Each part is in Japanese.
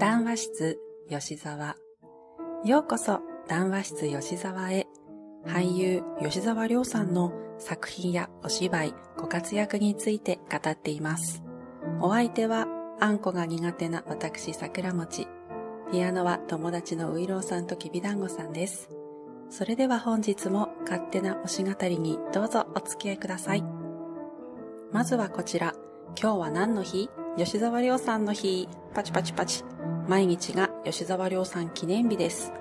談話室吉沢ようこそ談話室吉沢へ俳優吉沢亮さんの作品やお芝居、ご活躍について語っています。お相手はあんこが苦手な私桜餅。ピアノは友達のういろうさんときびだんごさんです。それでは本日も勝手な推し語りにどうぞお付き合いください。まずはこちら。今日は何の日？吉沢亮さんの日。パチパチパチ。毎日が吉沢亮さん記念日です。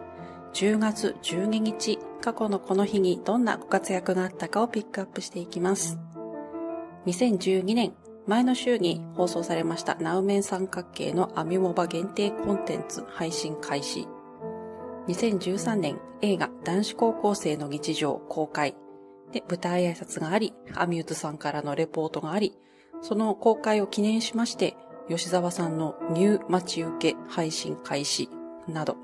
10月12日、過去のこの日にどんなご活躍があったかをピックアップしていきます。2012年、前の週に放送されましたナウメン三角形のアミモバ限定コンテンツ配信開始。2013年映画男子高校生の日常公開。で、舞台挨拶があり、アミューズさんからのレポートがあり、その公開を記念しまして、吉沢さんのニュー待ち受け配信開始など、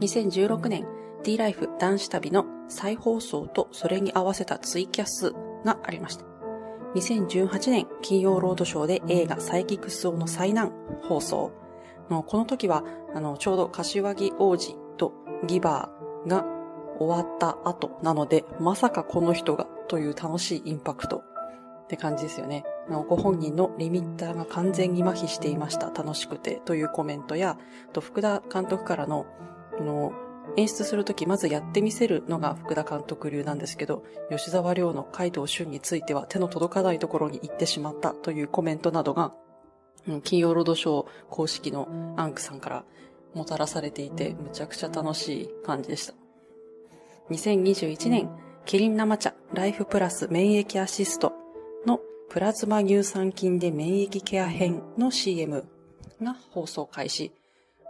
2016年 D ライフ男子旅の再放送とそれに合わせたツイキャスがありました。2018年金曜ロードショーで映画サイキクス王の災難放送。この時は、あの、ちょうど柏木王子とギバーが終わった後なので、まさかこの人がという楽しいインパクトって感じですよね。ご本人のリミッターが完全に麻痺していました。楽しくてというコメントや、福田監督からのの、演出するときまずやってみせるのが福田監督流なんですけど、吉沢亮の海藤俊については手の届かないところに行ってしまったというコメントなどが、金曜ロードショー公式のアンクさんからもたらされていて、むちゃくちゃ楽しい感じでした。2021年、キリン生茶ライフプラス免疫アシストプラズマ乳酸菌で免疫ケア編の CM が放送開始。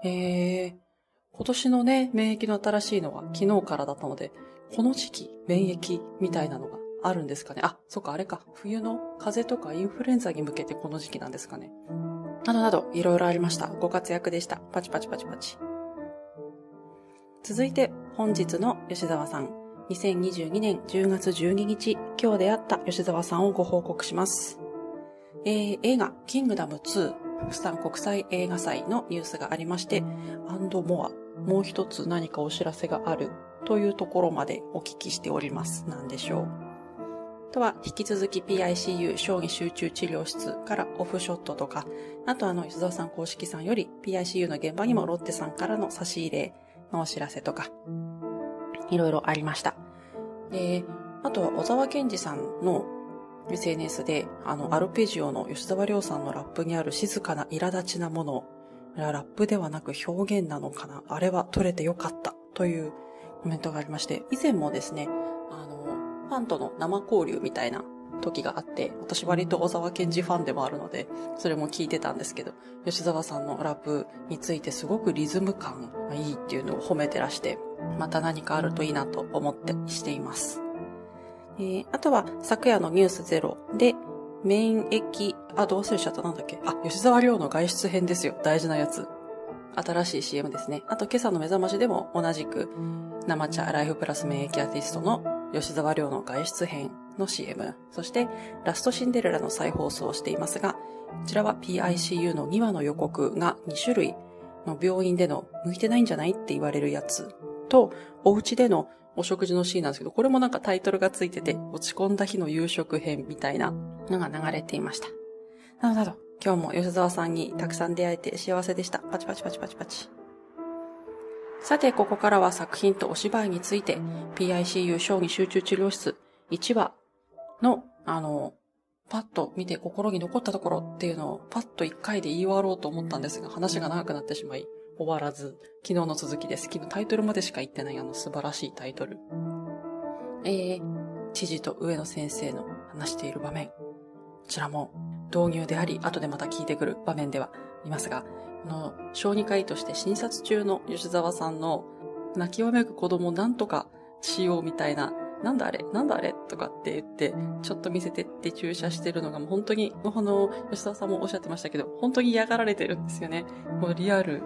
えー、今年のね、免疫の新しいのは昨日からだったので、この時期、免疫みたいなのがあるんですかね？あ、そっか、あれか。冬の風邪とかインフルエンザに向けてこの時期なんですかね。などなど、いろいろありました。ご活躍でした。パチパチパチパチ。続いて、本日の吉沢さん。2022年10月12日、今日出会った吉沢さんをご報告します。えー、映画、キングダム2、プサン国際映画祭のニュースがありまして、アンドモアもう一つ何かお知らせがあるというところまでお聞きしております。何でしょう。あとは、引き続き PICU 小児集中治療室からオフショットとか、あとあの、吉沢さん公式さんより PICU の現場にもロッテさんからの差し入れのお知らせとか、いろいろありました。で、あとは小沢健二さんの SNS で、あの、アルペジオの吉沢亮さんのラップにある静かな苛立ちなものこれはラップではなく表現なのかな？あれは取れてよかったというコメントがありまして、以前もですね、あの、ファンとの生交流みたいな時があって、私割と小沢健二ファンでもあるので、それも聞いてたんですけど、吉沢さんのラップについてすごくリズム感がいいっていうのを褒めてらして、また何かあるといいなと思ってしています。えー、あとは昨夜のニュースゼロで、免疫、あ、どう忘れちゃった、なんだっけ？あ、吉沢亮の外出編ですよ。大事なやつ。新しい CM ですね。あと今朝の目覚ましでも同じく、生茶ライフプラス免疫アーティストの吉沢亮の外出編の CM。そして、ラストシンデレラの再放送をしていますが、こちらは PICU の2話の予告が2種類の病院での向いてないんじゃないって言われるやつと、お家でのお食事のシーンなんですけど、これもなんかタイトルがついてて、落ち込んだ日の夕食編みたいなのが流れていました。なるほど。今日も吉沢さんにたくさん出会えて幸せでした。パチパチパチパチパチ。さて、ここからは作品とお芝居について、PICU 小児集中治療室1話の、あの、パッと見て心に残ったところっていうのをパッと1回で言い終わろうと思ったんですが、話が長くなってしまい、終わらず、昨日の続きです。昨日タイトルまでしか言ってないあの素晴らしいタイトル。えー、知事と上野先生の話している場面。こちらも導入であり、後でまた聞いてくる場面ではいますが、この小児科医として診察中の吉沢さんの泣きわめく子供をなんとかしようみたいな、なんだあれなんだあれとかって言って、ちょっと見せてって注射してるのがもう本当に、あの、吉沢さんもおっしゃってましたけど、本当に嫌がられてるんですよね。もうリアル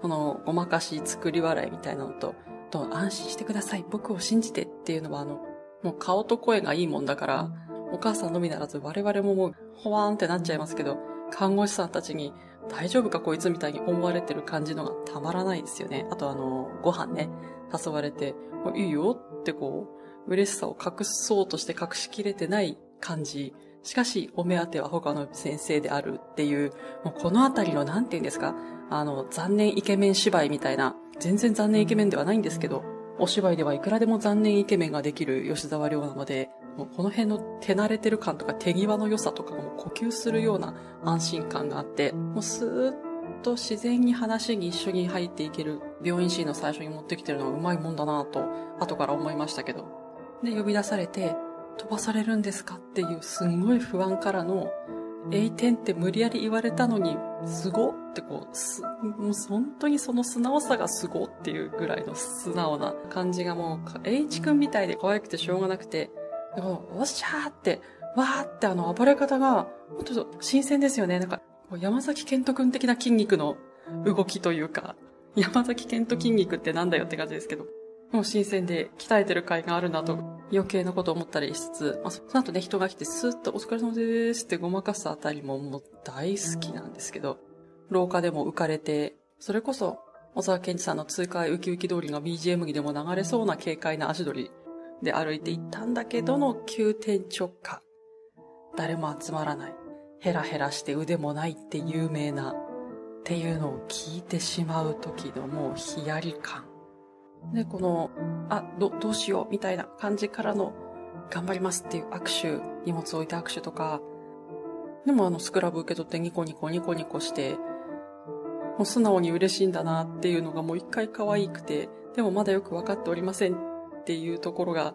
このごまかし作り笑いみたいなのと、と安心してください、僕を信じてっていうのはあの、もう顔と声がいいもんだから、お母さんのみならず我々ももう、ほわーんってなっちゃいますけど、看護師さんたちに大丈夫かこいつみたいに思われてる感じのがたまらないですよね。あとあの、ご飯ね、誘われて、いいよってこう、嬉しさを隠そうとして隠しきれてない感じ。しかし、お目当ては他の先生であるっていう、もうこのあたりの、なんて言うんですか、あの、残念イケメン芝居みたいな、全然残念イケメンではないんですけど、お芝居ではいくらでも残念イケメンができる吉沢亮なので、もうこの辺の手慣れてる感とか手際の良さとかがもう呼吸するような安心感があって、もうスーッと自然に話に一緒に入っていける病院シーンの最初に持ってきてるのはうまいもんだなと、後から思いましたけど。で、呼び出されて、飛ばされるんですかっていうすんごい不安からの、えいてんって無理やり言われたのに、すごってこう、す、もう本当にその素直さがすごっていうぐらいの素直な感じがもう、えいちくんみたいで可愛くてしょうがなくて、でも、おっしゃーって、わーってあの暴れ方が、本当新鮮ですよね。なんか、山崎健人君的な筋肉の動きというか、山崎健人筋肉ってなんだよって感じですけど、もう新鮮で鍛えてる甲斐があるなと余計なこと思ったりしつつ、まあ、その後ね、人が来てスーッとお疲れ様ですってごまかすあたりももう大好きなんですけど、廊下でも浮かれて、それこそ小沢健二さんの痛快ウキウキ通りの BGM にでも流れそうな軽快な足取りで歩いていったんだけどの急転直下。誰も集まらない。ヘラヘラして腕もないって有名なっていうのを聞いてしまう時のもうヒヤリ感。で、この、あ、ど、どうしようみたいな感じからの頑張りますっていう握手、荷物置いて握手とか、でもあのスクラブ受け取ってニコニコニコニコして、もう素直に嬉しいんだなっていうのがもう一回可愛くて、でもまだよくわかっておりませんっていうところが、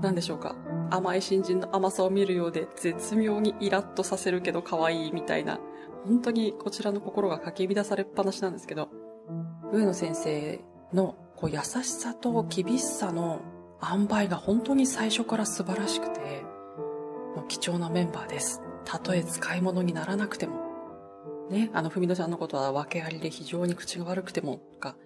何でしょうか。甘い新人の甘さを見るようで、絶妙にイラッとさせるけど可愛いみたいな、本当にこちらの心がかき乱されっぱなしなんですけど、上野先生のこう優しさと厳しさの塩梅が本当に最初から素晴らしくて、貴重なメンバーです。たとえ使い物にならなくても。ね、あの、ふみのちゃんのことは訳ありで非常に口が悪くても、とか、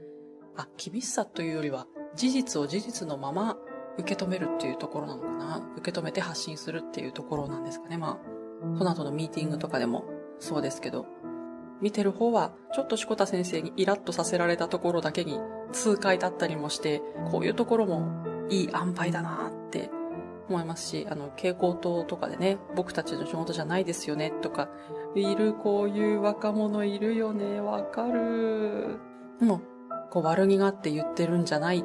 あ、厳しさというよりは、事実を事実のまま受け止めるっていうところなのかな。受け止めて発信するっていうところなんですかね。まあ、その後のミーティングとかでもそうですけど、見てる方は、ちょっとしこた先生にイラッとさせられたところだけに痛快だったりもして、こういうところもいい塩梅だなって思いますし、あの、蛍光灯とかでね、僕たちの仕事じゃないですよね、とか、いる、こういう若者いるよね、わかる。でも、こう悪気があって言ってるんじゃないっ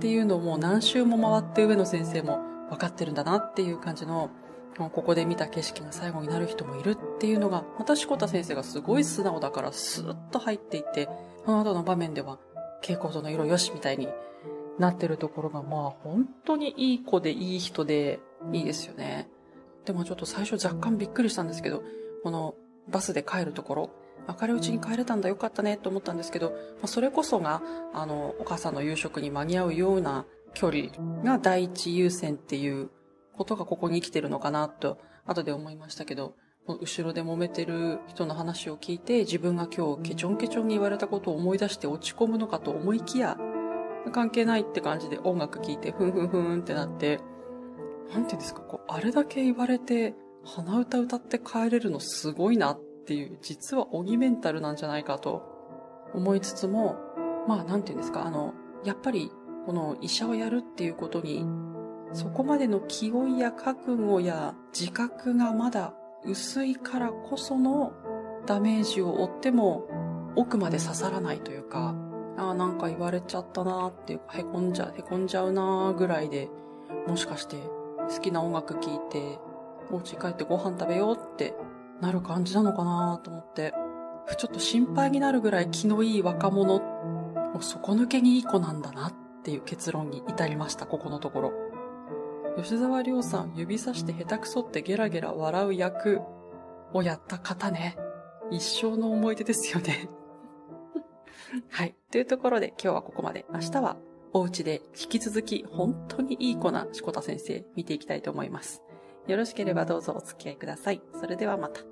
ていうのをもう何周も回って上野先生も分かってるんだなっていう感じの、ここで見た景色が最後になる人もいるっていうのが、私小田先生がすごい素直だからスーッと入っていて、その後の場面では、蛍光灯の色よしみたいになってるところが、まあ本当にいい子でいい人でいいですよね。でもちょっと最初若干びっくりしたんですけど、このバスで帰るところ、明るいうちに帰れたんだよかったねと思ったんですけど、まあ、それこそが、あの、お母さんの夕食に間に合うような距離が第一優先っていうことがここに生きてるのかなと、後で思いましたけど、後ろで揉めてる人の話を聞いて、自分が今日ケチョンケチョンに言われたことを思い出して落ち込むのかと思いきや、関係ないって感じで音楽聴いて、ふんふんふんってなって、なんていうんですか、こう、あれだけ言われて、鼻歌歌って帰れるのすごいなっていう、実は鬼メンタルなんじゃないかと思いつつも、まあ、なんていうんですか、あの、やっぱり、この医者をやるっていうことに、そこまでの気負いや覚悟や自覚がまだ薄いからこそのダメージを負っても奥まで刺さらないというか、ああ、なんか言われちゃったなーっていうか、へこんじゃ、へこんじゃうなーぐらいで、もしかして好きな音楽聴いて、お家帰ってご飯食べようってなる感じなのかなと思って、ちょっと心配になるぐらい気のいい若者、もう底抜けにいい子なんだなっていう結論に至りました、ここのところ。吉沢亮さん指さして下手くそってゲラゲラ笑う役をやった方ね。一生の思い出ですよね はい。というところで今日はここまで。明日はお家で引き続き本当にいい子なしこた先生見ていきたいと思います。よろしければどうぞお付き合いください。それではまた。